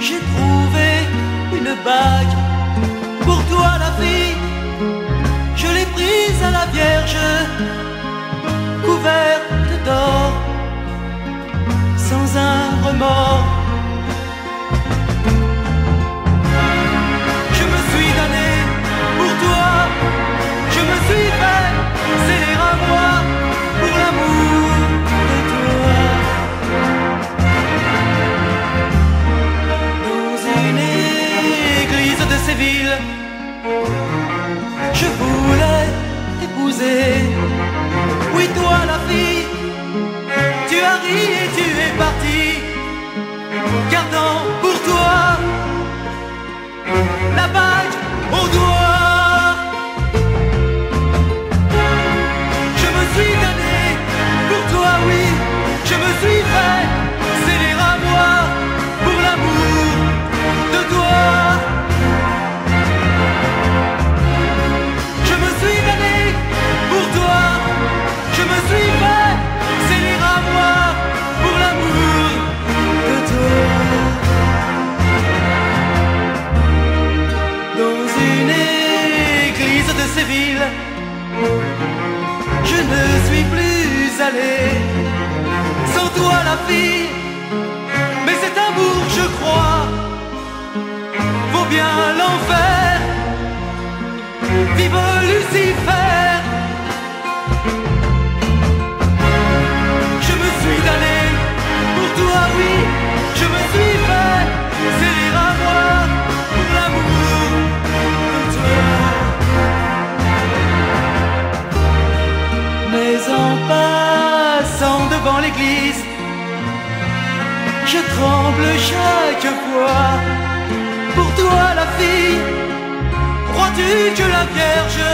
J'ai trouvé une bague Je voulais t'épouser. Je ne suis plus allé sans toi la fille, mais cet amour je crois vaut bien l'enfer. Vive Lucifer. Je tremble chaque fois pour toi la fille. Crois-tu que la Vierge